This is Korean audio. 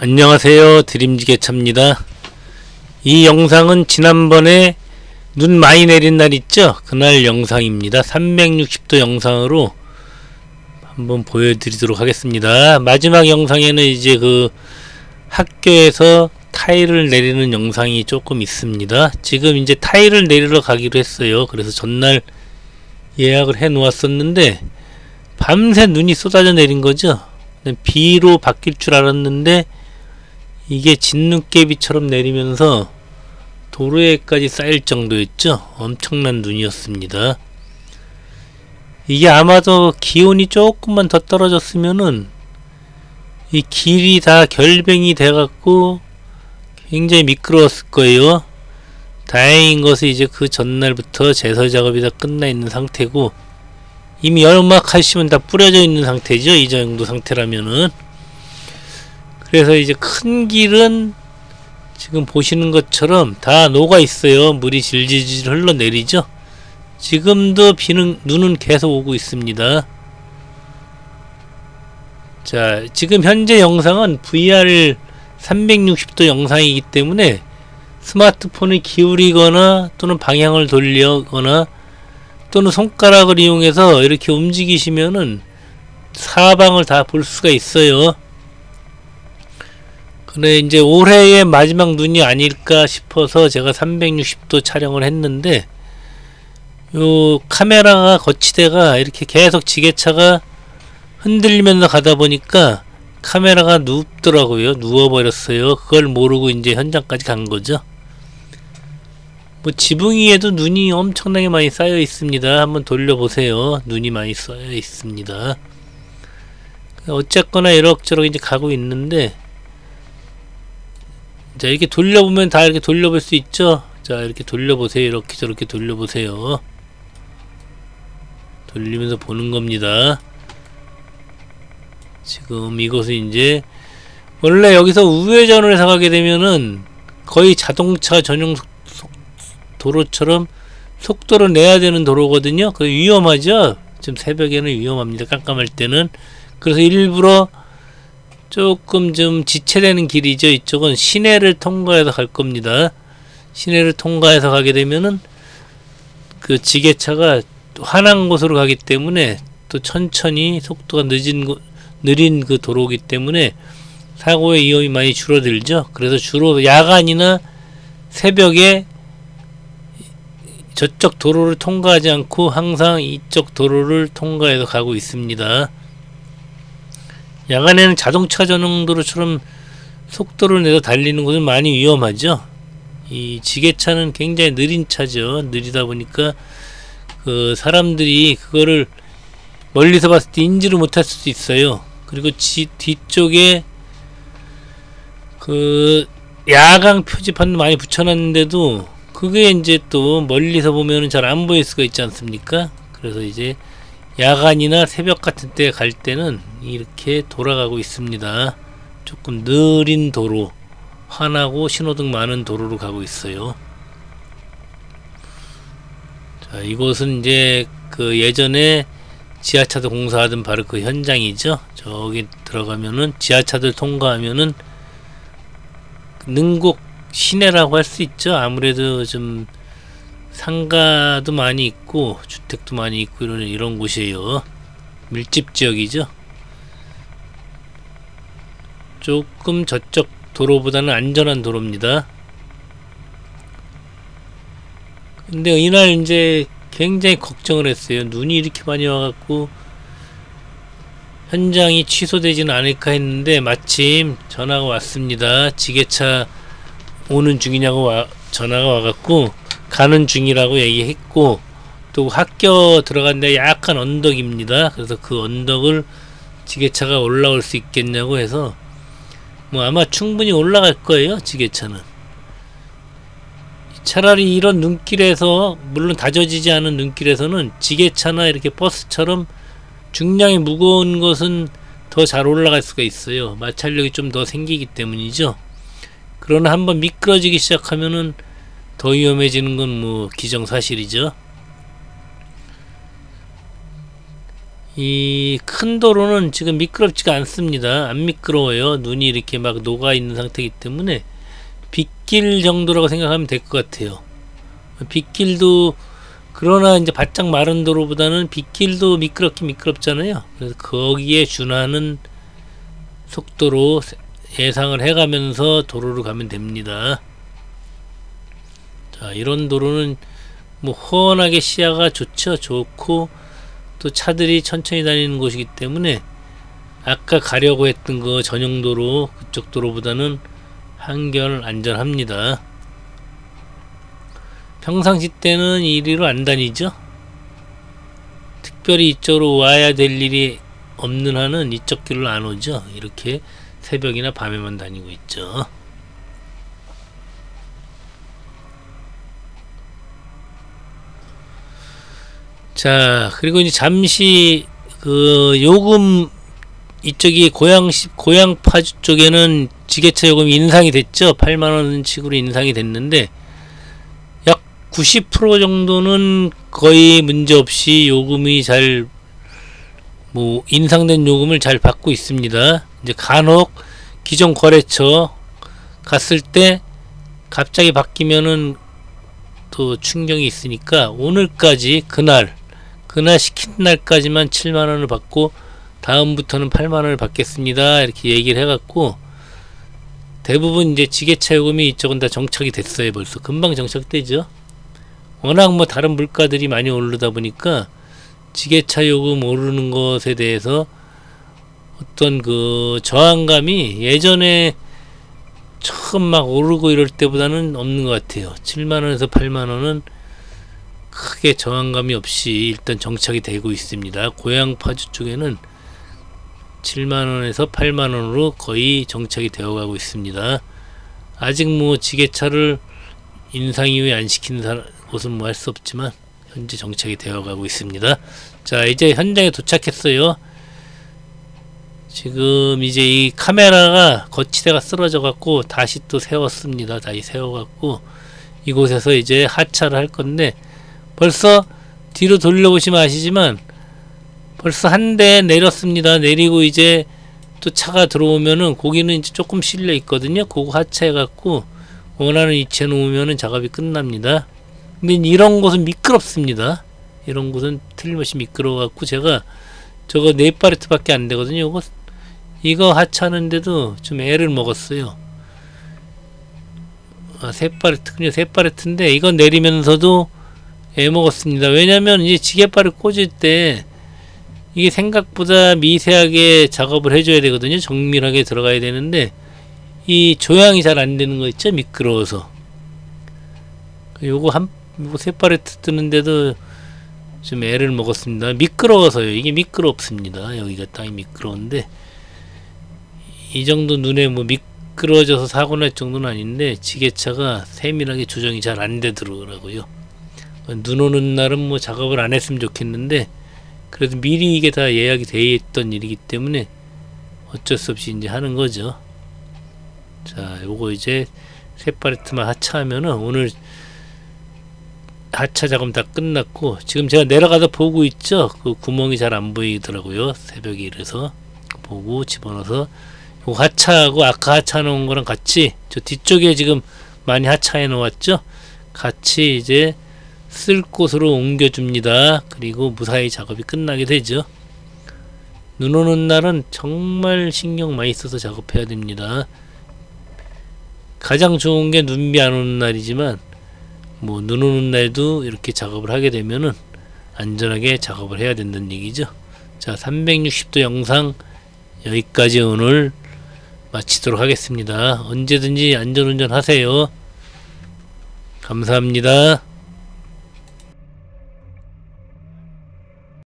안녕하세요. 드림지게차입니다. 이 영상은 지난번에 눈 많이 내린 날 있죠? 그날 영상입니다. 360도 영상으로 한번 보여드리도록 하겠습니다. 마지막 영상에는 이제 그 학교에서 타일을 내리는 영상이 조금 있습니다. 지금 이제 타일을 내리러 가기로 했어요. 그래서 전날 예약을 해 놓았었는데 밤새 눈이 쏟아져 내린 거죠? 비로 바뀔 줄 알았는데 이게 진눈깨비처럼 내리면서 도로에까지 쌓일 정도였죠. 엄청난 눈이었습니다. 이게 아마도 기온이 조금만 더 떨어졌으면은 이 길이 다 결병이 돼갖고 굉장히 미끄러웠을 거예요. 다행인 것은 이제 그 전날부터 제설 작업이 다 끝나 있는 상태고 이미 연막 칼슘은 다 뿌려져 있는 상태죠. 이 정도 상태라면은 그래서 이제 큰 길은 지금 보시는 것처럼 다 녹아 있어요. 물이 질질질 흘러내리죠. 지금도 비는 눈은 계속 오고 있습니다. 자, 지금 현재 영상은 VR 360도 영상이기 때문에 스마트폰을 기울이거나 또는 방향을 돌리거나 또는 손가락을 이용해서 이렇게 움직이시면은 사방을 다 볼 수가 있어요. 근데 이제 올해의 마지막 눈이 아닐까 싶어서 제가 360도 촬영을 했는데 요 카메라가 거치대가 이렇게 계속 지게차가 흔들리면서 가다 보니까 카메라가 눕더라고요. 누워버렸어요. 그걸 모르고 이제 현장까지 간 거죠. 뭐 지붕 위에도 눈이 엄청나게 많이 쌓여 있습니다. 한번 돌려보세요. 눈이 많이 쌓여 있습니다. 어쨌거나 이럭저럭 이제 가고 있는데 자 이렇게 돌려보면 다 이렇게 돌려볼 수 있죠? 자 이렇게 돌려보세요. 이렇게 저렇게 돌려보세요. 돌리면서 보는 겁니다. 지금 이것은 이제 원래 여기서 우회전을 해서 가게 되면은 거의 자동차 전용 도로처럼 속도를 내야 되는 도로거든요. 그 위험하죠? 지금 새벽에는 위험합니다. 깜깜할 때는. 그래서 일부러 조금 좀 지체되는 길이죠. 이쪽은 시내를 통과해서 갈 겁니다. 시내를 통과해서 가게 되면은 그 지게차가 환한 곳으로 가기 때문에 또 천천히 속도가 늦은 거, 느린 그 도로기 때문에 사고의 위험이 많이 줄어들죠. 그래서 주로 야간이나 새벽에 저쪽 도로를 통과하지 않고 항상 이쪽 도로를 통과해서 가고 있습니다. 야간에는 자동차 전용 도로처럼 속도를 내서 달리는 것은 많이 위험하죠. 이 지게차는 굉장히 느린 차죠. 느리다 보니까 그 사람들이 그거를 멀리서 봤을 때 인지를 못할 수도 있어요. 그리고 지, 뒤쪽에 그 야광 표지판도 많이 붙여놨는데도 그게 이제 또 멀리서 보면은 잘 안 보일 수가 있지 않습니까? 그래서 이제 야간이나 새벽 같은 때 갈 때는 이렇게 돌아가고 있습니다. 조금 느린 도로, 환하고 신호등 많은 도로로 가고 있어요. 자, 이곳은 이제 그 예전에 지하차도 공사하던 바로 그 현장이죠. 저기 들어가면은 지하차들 통과하면은 능곡 시내라고 할 수 있죠. 아무래도 좀 상가도 많이 있고 주택도 많이 있고 이런 이런 곳이에요. 밀집 지역이죠. 조금 저쪽 도로보다는 안전한 도로입니다. 근데 이날 이제 굉장히 걱정을 했어요. 눈이 이렇게 많이 와갖고 현장이 취소되지는 않을까 했는데 마침 전화가 왔습니다. 지게차 오는 중이냐고 와, 전화가 와갖고 가는 중이라고 얘기했고 또 학교 들어간데 약간 언덕입니다. 그래서 그 언덕을 지게차가 올라올 수 있겠냐고 해서 뭐 아마 충분히 올라갈 거예요. 지게차는. 차라리 이런 눈길에서 물론 다져지지 않은 눈길에서는 지게차나 이렇게 버스처럼 중량이 무거운 것은 더 잘 올라갈 수가 있어요. 마찰력이 좀 더 생기기 때문이죠. 그러나 한번 미끄러지기 시작하면은 더 위험해지는 건 뭐 기정사실이죠. 이 큰 도로는 지금 미끄럽지가 않습니다. 안 미끄러워요. 눈이 이렇게 막 녹아 있는 상태이기 때문에 빗길 정도라고 생각하면 될 것 같아요. 빗길도 그러나 이제 바짝 마른 도로보다는 빗길도 미끄럽긴 미끄럽잖아요. 그래서 거기에 준하는 속도로 예상을 해가면서 도로를 가면 됩니다. 자, 이런 도로는 뭐 훤하게 시야가 좋죠. 좋고 또 차들이 천천히 다니는 곳이기 때문에 아까 가려고 했던 거 전용도로 그쪽 도로보다는 한결 안전합니다. 평상시 때는 이리로 안 다니죠. 특별히 이쪽으로 와야 될 일이 없는 한은 이쪽 길로 안 오죠. 이렇게 새벽이나 밤에만 다니고 있죠. 자, 그리고 이제 잠시 그 요금 이쪽이 고양시 고양 파주 쪽에는 지게차 요금이 인상이 됐죠. 8만 원씩으로 인상이 됐는데 약 90% 정도는 거의 문제 없이 요금이 잘 뭐 인상된 요금을 잘 받고 있습니다. 이제 간혹 기존 거래처 갔을 때 갑자기 바뀌면은 또 충격이 있으니까 오늘까지 그날 그날 시킨 날까지만 7만 원을 받고 다음부터는 8만 원을 받겠습니다. 이렇게 얘기를 해갖고 대부분 이제 지게차 요금이 이쪽은 다 정착이 됐어요. 벌써 금방 정착되죠. 워낙 뭐 다른 물가들이 많이 오르다 보니까 지게차 요금 오르는 것에 대해서 어떤 그 저항감이 예전에 처음 막 오르고 이럴 때보다는 없는 것 같아요. 7만 원에서 8만 원은 크게 저항감이 없이 일단 정착이 되고 있습니다. 고향 파주 쪽에는 7만원에서 8만원으로 거의 정착이 되어 가고 있습니다. 아직 뭐 지게차를 인상 이후에 안 시키는 곳은 뭐 할 수 없지만 현재 정착이 되어 가고 있습니다. 자 이제 현장에 도착했어요. 지금 이제 이 카메라가 거치대가 쓰러져 갖고 다시 또 세웠습니다. 다시 세워 갖고 이곳에서 이제 하차를 할 건데 벌써 뒤로 돌려보시면 아시지만 벌써 한 대 내렸습니다. 내리고 이제 또 차가 들어오면은 고기는 이제 조금 실려 있거든요. 그거 하차해 갖고 원하는 위치에 놓으면은 작업이 끝납니다. 근데 이런 곳은 미끄럽습니다. 이런 곳은 틀림없이 미끄러워 갖고 제가 저거 네 파레트 밖에 안 되거든요. 이거 이거 하차하는데도 좀 애를 먹었어요. 아, 세 파레트군요. 세 파레트인데 이거 내리면서도 애 먹었습니다. 왜냐면 이제 지게발을 꽂을 때 이게 생각보다 미세하게 작업을 해줘야 되거든요. 정밀하게 들어가야 되는데 이 조향이 잘 안 되는 거 있죠? 미끄러워서. 요거 한, 요거 세 파레트 뜨는데도 좀 애를 먹었습니다. 미끄러워서요. 이게 미끄럽습니다. 여기가 땅이 미끄러운데 이 정도 눈에 뭐 미끄러져서 사고 날 정도는 아닌데 지게차가 세밀하게 조정이 잘 안 되더라고요. 눈 오는 날은 뭐 작업을 안 했으면 좋겠는데 그래도 미리 이게 다 예약이 돼 있던 일이기 때문에 어쩔 수 없이 이제 하는 거죠. 자, 요거 이제 세 파레트만 하차하면은 오늘 하차 작업 다 끝났고 지금 제가 내려가서 보고 있죠. 그 구멍이 잘 안 보이더라고요. 새벽에 이래서 보고 집어넣어서 요 하차하고 아까 하차 놓은 거랑 같이 저 뒤쪽에 지금 많이 하차해 놓았죠. 같이 이제 쓸 곳으로 옮겨줍니다. 그리고 무사히 작업이 끝나게 되죠. 눈 오는 날은 정말 신경 많이 써서 작업해야 됩니다. 가장 좋은 게 눈비 안 오는 날이지만 뭐 눈 오는 날도 이렇게 작업을 하게 되면은 안전하게 작업을 해야 된다는 얘기죠. 자, 360도 영상 여기까지 오늘 마치도록 하겠습니다. 언제든지 안전운전 하세요. 감사합니다.